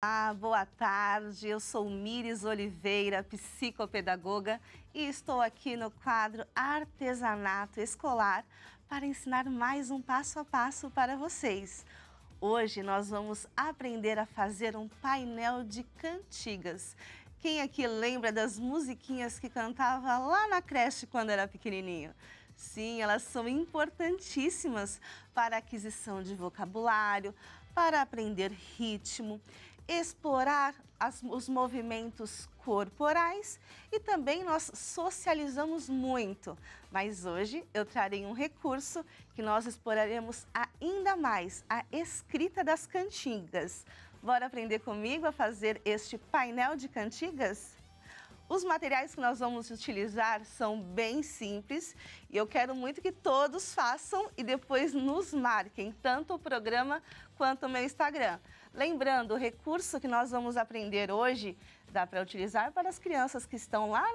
Olá, boa tarde. Eu sou Mires Oliveira, psicopedagoga, e estou aqui no quadro Artesanato Escolar para ensinar mais um passo a passo para vocês. Hoje nós vamos aprender a fazer um painel de cantigas. Quem aqui lembra das musiquinhas que cantava lá na creche quando era pequenininho? Sim, elas são importantíssimas para a aquisição de vocabulário, para aprender ritmo explorar as, os movimentos corporais e também nós socializamos muito. Mas hoje eu trarei um recurso que nós exploraremos ainda mais, a escrita das cantigas. Bora aprender comigo a fazer este painel de cantigas? Os materiais que nós vamos utilizar são bem simples e eu quero muito que todos façam e depois nos marquem, tanto o programa quanto o meu Instagram. Lembrando, o recurso que nós vamos aprender hoje dá para utilizar para as crianças que estão lá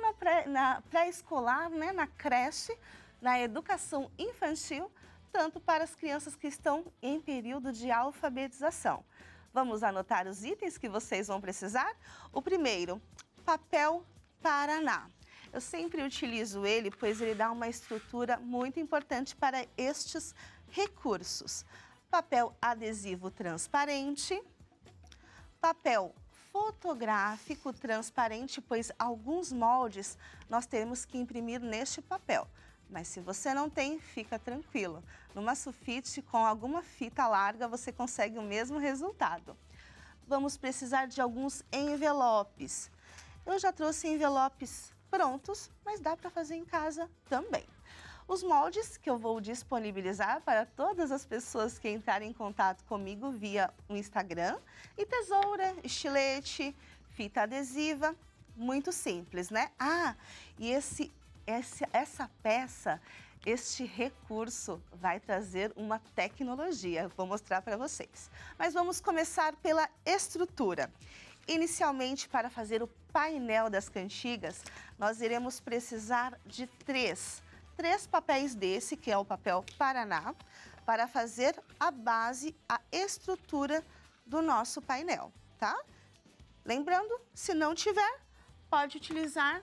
na pré-escolar, pré né, na creche, na educação infantil, tanto para as crianças que estão em período de alfabetização. Vamos anotar os itens que vocês vão precisar? O primeiro, papel Paraná. Eu sempre utilizo ele, pois ele dá uma estrutura muito importante para estes recursos. Papel adesivo transparente, papel fotográfico transparente, pois alguns moldes nós temos que imprimir neste papel. Mas se você não tem, fica tranquilo. Numa sulfite com alguma fita larga, você consegue o mesmo resultado. Vamos precisar de alguns envelopes. Eu já trouxe envelopes prontos, mas dá para fazer em casa também. Os moldes que eu vou disponibilizar para todas as pessoas que entrarem em contato comigo via o Instagram. E tesoura, estilete, fita adesiva, muito simples, né? Ah, e esse, esse, essa peça, este recurso vai trazer uma tecnologia. Vou mostrar para vocês. Mas vamos começar pela estrutura. Inicialmente, para fazer o painel das cantigas, nós iremos precisar de três, três papéis desse, que é o papel Paraná, para fazer a base, a estrutura do nosso painel, tá? Lembrando, se não tiver, pode utilizar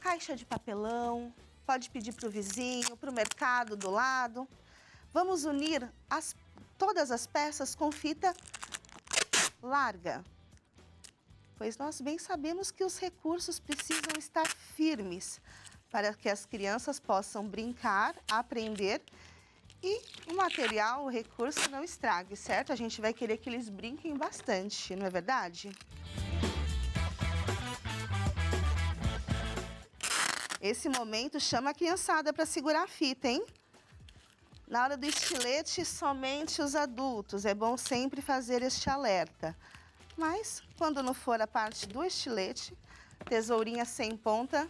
caixa de papelão, pode pedir para o vizinho, para o mercado do lado. Vamos unir as, todas as peças com fita larga, pois nós bem sabemos que os recursos precisam estar firmes para que as crianças possam brincar, aprender e o material, o recurso não estrague, certo? A gente vai querer que eles brinquem bastante, não é verdade? Esse momento chama a criançada para segurar a fita, hein? Na hora do estilete, somente os adultos. É bom sempre fazer este alerta. Mas, quando não for a parte do estilete, tesourinha sem ponta,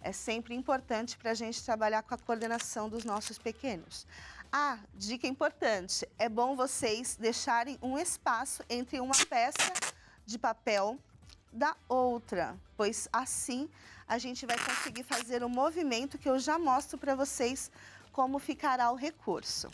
é sempre importante para a gente trabalhar com a coordenação dos nossos pequenos. Ah, dica importante, é bom vocês deixarem um espaço entre uma peça de papel da outra, pois assim a gente vai conseguir fazer o um movimento que eu já mostro para vocês como ficará o recurso.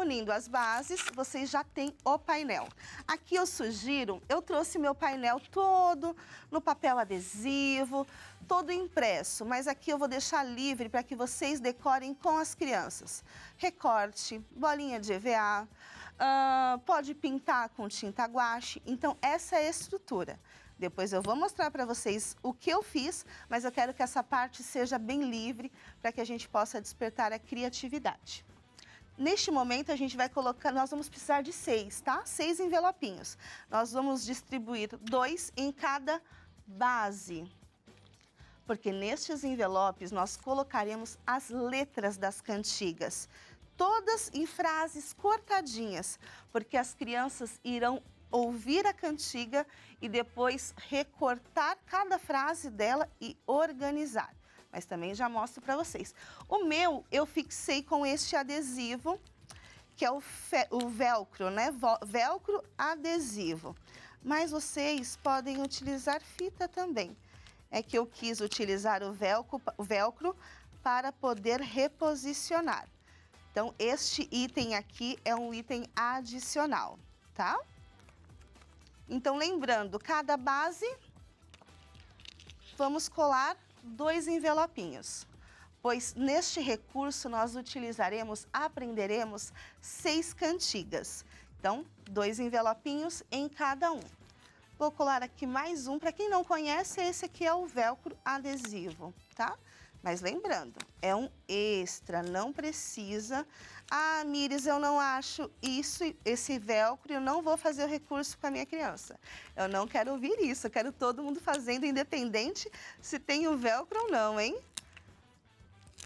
Unindo as bases, vocês já têm o painel. Aqui eu sugiro, eu trouxe meu painel todo no papel adesivo, todo impresso, mas aqui eu vou deixar livre para que vocês decorem com as crianças. Recorte, bolinha de EVA, uh, pode pintar com tinta guache, então essa é a estrutura. Depois eu vou mostrar para vocês o que eu fiz, mas eu quero que essa parte seja bem livre para que a gente possa despertar a criatividade. Neste momento, a gente vai colocar, nós vamos precisar de seis, tá? Seis envelopinhos. Nós vamos distribuir dois em cada base. Porque nestes envelopes nós colocaremos as letras das cantigas. Todas em frases cortadinhas, porque as crianças irão ouvir a cantiga e depois recortar cada frase dela e organizar mas também já mostro para vocês. O meu eu fixei com este adesivo, que é o, o velcro, né? Velcro adesivo. Mas vocês podem utilizar fita também. É que eu quis utilizar o velcro, o velcro para poder reposicionar. Então, este item aqui é um item adicional, tá? Então, lembrando, cada base, vamos colar dois envelopinhos, pois neste recurso nós utilizaremos, aprenderemos seis cantigas. Então, dois envelopinhos em cada um. Vou colar aqui mais um. Para quem não conhece, esse aqui é o velcro adesivo, tá? Mas lembrando, é um extra, não precisa. Ah, Mires, eu não acho isso, esse velcro, eu não vou fazer o recurso com a minha criança. Eu não quero ouvir isso, eu quero todo mundo fazendo, independente se tem o velcro ou não, hein?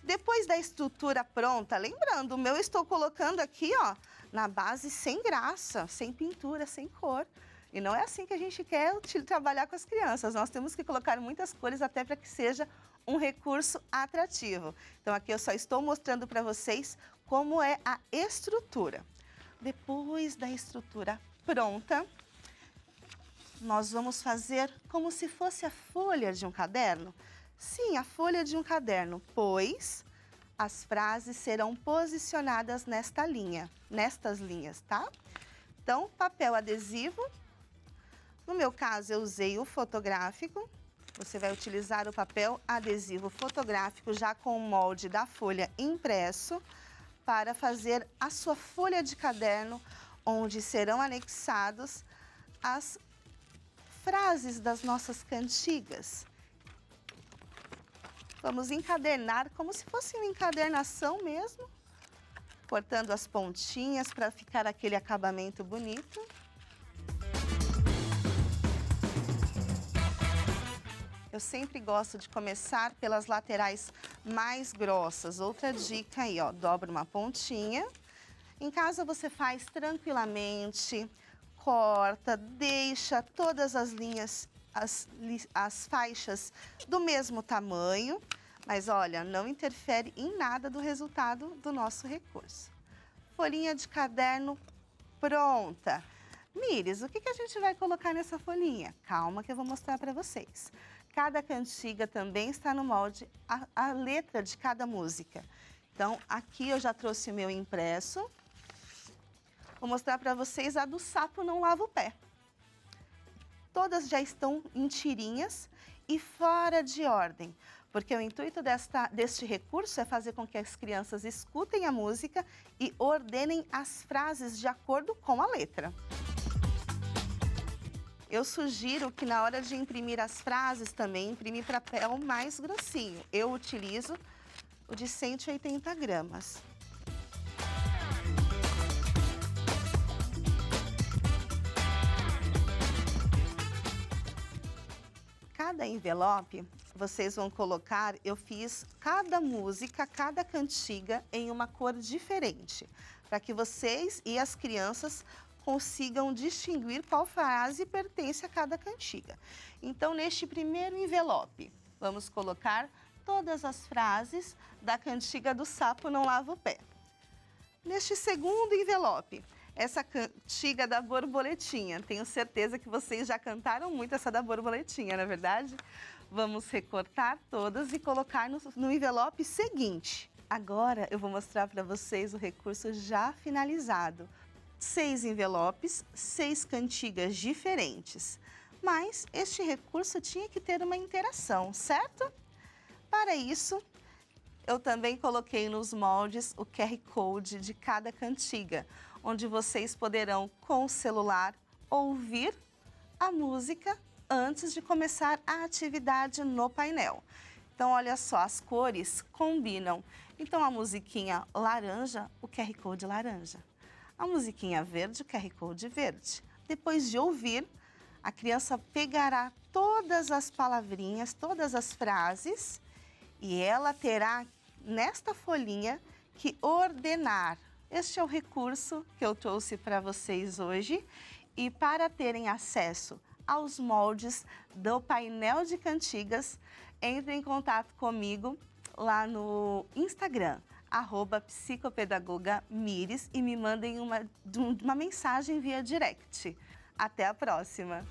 Depois da estrutura pronta, lembrando, o meu eu estou colocando aqui, ó, na base sem graça, sem pintura, sem cor. E não é assim que a gente quer trabalhar com as crianças. Nós temos que colocar muitas cores até para que seja um recurso atrativo. Então, aqui eu só estou mostrando para vocês como é a estrutura. Depois da estrutura pronta, nós vamos fazer como se fosse a folha de um caderno. Sim, a folha de um caderno, pois as frases serão posicionadas nesta linha, nestas linhas, tá? Então, papel adesivo, no meu caso, eu usei o fotográfico. Você vai utilizar o papel adesivo fotográfico já com o molde da folha impresso para fazer a sua folha de caderno, onde serão anexados as frases das nossas cantigas. Vamos encadernar como se fosse uma encadernação mesmo, cortando as pontinhas para ficar aquele acabamento bonito. Eu sempre gosto de começar pelas laterais mais grossas. Outra dica aí, ó, dobra uma pontinha. Em casa você faz tranquilamente, corta, deixa todas as linhas, as, as faixas do mesmo tamanho. Mas olha, não interfere em nada do resultado do nosso recurso. Folhinha de caderno pronta. Mires, o que, que a gente vai colocar nessa folhinha? Calma que eu vou mostrar para vocês. Cada cantiga também está no molde a, a letra de cada música. Então, aqui eu já trouxe o meu impresso. Vou mostrar para vocês a do sapo não lava o pé. Todas já estão em tirinhas e fora de ordem, porque o intuito desta, deste recurso é fazer com que as crianças escutem a música e ordenem as frases de acordo com a letra eu sugiro que na hora de imprimir as frases também imprime papel mais grossinho. Eu utilizo o de 180 gramas. Cada envelope, vocês vão colocar, eu fiz cada música, cada cantiga em uma cor diferente, para que vocês e as crianças consigam distinguir qual frase pertence a cada cantiga. Então, neste primeiro envelope, vamos colocar todas as frases da cantiga do sapo não lava o pé. Neste segundo envelope, essa cantiga da borboletinha. Tenho certeza que vocês já cantaram muito essa da borboletinha, não é verdade? Vamos recortar todas e colocar no, no envelope seguinte. Agora eu vou mostrar para vocês o recurso já finalizado seis envelopes, seis cantigas diferentes. Mas este recurso tinha que ter uma interação, certo? Para isso, eu também coloquei nos moldes o QR Code de cada cantiga, onde vocês poderão, com o celular, ouvir a música antes de começar a atividade no painel. Então, olha só, as cores combinam. Então, a musiquinha laranja, o QR Code laranja a musiquinha verde, o QR Code verde. Depois de ouvir, a criança pegará todas as palavrinhas, todas as frases e ela terá nesta folhinha que ordenar. Este é o recurso que eu trouxe para vocês hoje e para terem acesso aos moldes do painel de cantigas, entre em contato comigo lá no Instagram arroba psicopedagoga Mires e me mandem uma, uma mensagem via direct. Até a próxima!